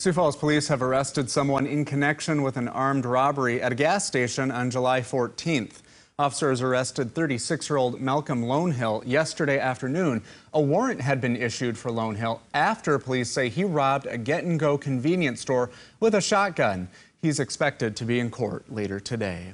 Sioux Falls police have arrested someone in connection with an armed robbery at a gas station on July 14th. Officers arrested 36 year old Malcolm Lonehill yesterday afternoon. A warrant had been issued for Lonehill after police say he robbed a Get-N-Go convenience store with a shotgun. He's expected to be in court later today.